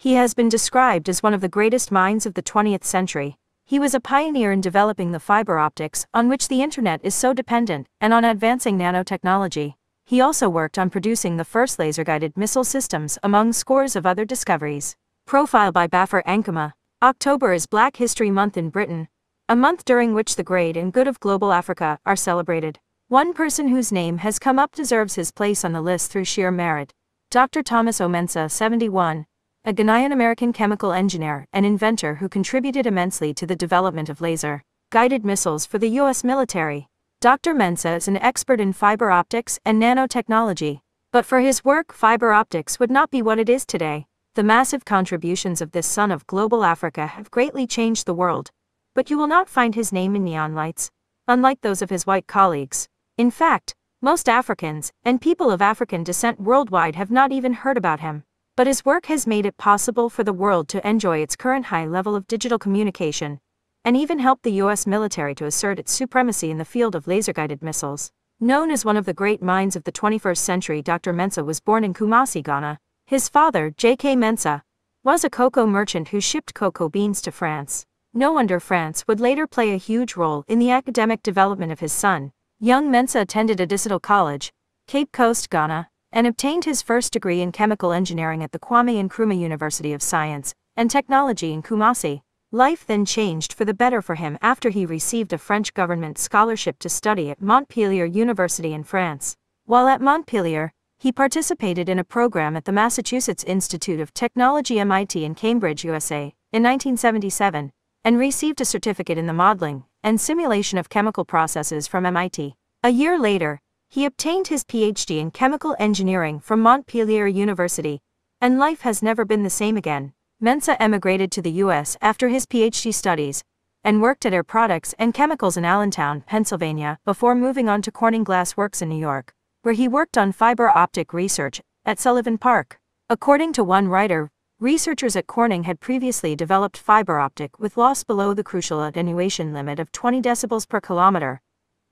He has been described as one of the greatest minds of the 20th century. He was a pioneer in developing the fiber optics on which the internet is so dependent and on advancing nanotechnology. He also worked on producing the first laser-guided missile systems among scores of other discoveries. Profile by Baffour Ankomah. October is Black History Month in Britain, a month during which the great and good of global Africa are celebrated. One person whose name has come up deserves his place on the list through sheer merit. Dr. Thomas O. Mensah, 71, a Ghanaian American chemical engineer and inventor who contributed immensely to the development of laser guided missiles for the U.S. military. Dr. Mensah is an expert in fiber optics and nanotechnology. But for his work, fiber optics would not be what it is today. The massive contributions of this son of global Africa have greatly changed the world. But you will not find his name in neon lights, unlike those of his white colleagues. In fact, most Africans and people of African descent worldwide have not even heard about him but his work has made it possible for the world to enjoy its current high level of digital communication, and even helped the US military to assert its supremacy in the field of laser-guided missiles. Known as one of the great minds of the 21st century Dr. Mensah was born in Kumasi, Ghana. His father, J.K. Mensah, was a cocoa merchant who shipped cocoa beans to France. No wonder France would later play a huge role in the academic development of his son. Young Mensah attended Adisadel College, Cape Coast, Ghana, and obtained his first degree in chemical engineering at the Kwame Nkrumah University of Science and Technology in Kumasi. Life then changed for the better for him after he received a French government scholarship to study at Montpellier University in France. While at Montpellier, he participated in a program at the Massachusetts Institute of Technology MIT in Cambridge, USA, in 1977, and received a certificate in the modeling and simulation of chemical processes from MIT. A year later, he obtained his PhD in chemical engineering from Montpellier University, and life has never been the same again. Mensah emigrated to the U.S. after his PhD studies and worked at Air Products and Chemicals in Allentown, Pennsylvania, before moving on to Corning Glass Works in New York, where he worked on fiber optic research at Sullivan Park. According to one writer, researchers at Corning had previously developed fiber optic with loss below the crucial attenuation limit of 20 decibels per kilometer,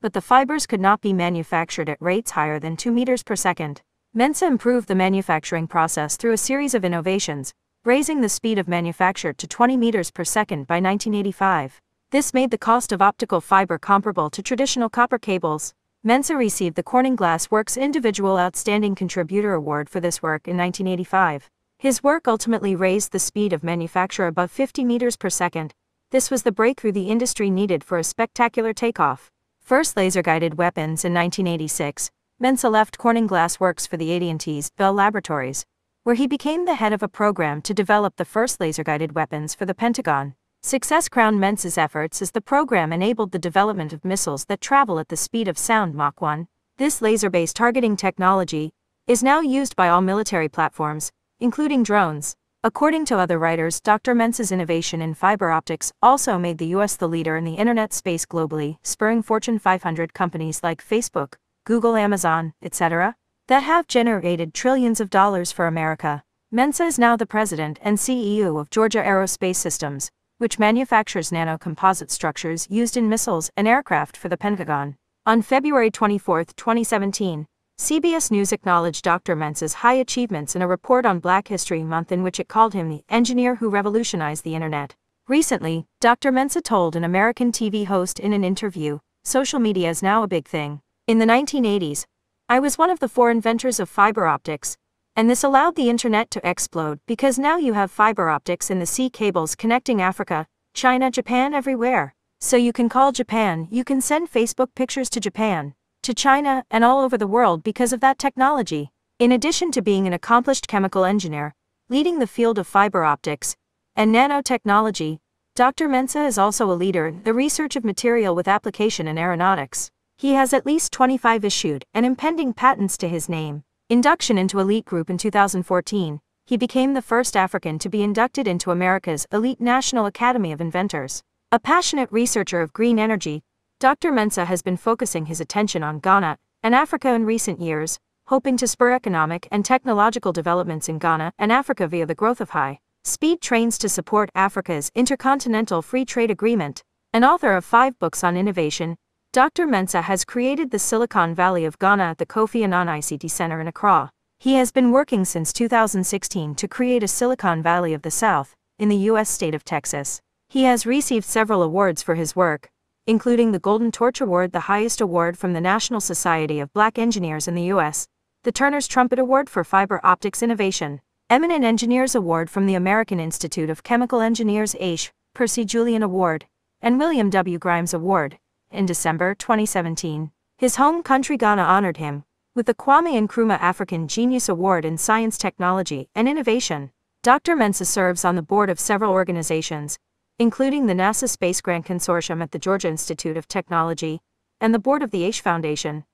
but the fibers could not be manufactured at rates higher than 2 meters per second. Mensah improved the manufacturing process through a series of innovations, raising the speed of manufacture to 20 meters per second by 1985. This made the cost of optical fiber comparable to traditional copper cables. Mensah received the Corning Glass Works Individual Outstanding Contributor Award for this work in 1985. His work ultimately raised the speed of manufacture above 50 meters per second. This was the breakthrough the industry needed for a spectacular takeoff. First laser-guided weapons in 1986, Mensah left Corning Glass Works for the AT&T's Bell Laboratories, where he became the head of a program to develop the first laser-guided weapons for the Pentagon. Success crowned Mensah's efforts as the program enabled the development of missiles that travel at the speed of sound Mach 1. This laser-based targeting technology is now used by all military platforms, including drones. According to other writers, Dr. Mensah's innovation in fiber optics also made the US the leader in the internet space globally, spurring Fortune 500 companies like Facebook, Google, Amazon, etc., that have generated trillions of dollars for America. Mensah is now the president and CEO of Georgia Aerospace Systems, which manufactures nano-composite structures used in missiles and aircraft for the Pentagon. On February 24, 2017, CBS News acknowledged Dr. Mensah's high achievements in a report on Black History Month in which it called him the engineer who revolutionized the internet. Recently, Dr. Mensah told an American TV host in an interview, social media is now a big thing. In the 1980s, I was one of the four inventors of fiber optics, and this allowed the internet to explode because now you have fiber optics in the sea cables connecting Africa, China, Japan, everywhere. So you can call Japan, you can send Facebook pictures to Japan, to China, and all over the world because of that technology. In addition to being an accomplished chemical engineer, leading the field of fiber optics and nanotechnology, Dr. Mensah is also a leader in the research of material with application in aeronautics. He has at least 25 issued and impending patents to his name. Induction into Elite Group in 2014, he became the first African to be inducted into America's elite National Academy of Inventors. A passionate researcher of green energy, Dr. Mensah has been focusing his attention on Ghana and Africa in recent years, hoping to spur economic and technological developments in Ghana and Africa via the growth of high speed trains to support Africa's Intercontinental Free Trade Agreement. An author of five books on innovation, Dr. Mensah has created the Silicon Valley of Ghana at the Kofi Annan ICT Center in Accra. He has been working since 2016 to create a Silicon Valley of the South, in the U.S. state of Texas. He has received several awards for his work, including the Golden Torch Award, the highest award from the National Society of Black Engineers in the U.S., the Turner's Trumpet Award for Fiber Optics Innovation, Eminent Engineers Award from the American Institute of Chemical Engineers AICHE, Percy Julian Award, and William W. Grimes Award. In December 2017, his home country Ghana honored him with the Kwame Nkrumah African Genius Award in Science, Technology, and Innovation. Dr. Mensah serves on the board of several organizations, including the NASA Space Grant Consortium at the Georgia Institute of Technology and the board of the AICHE Foundation.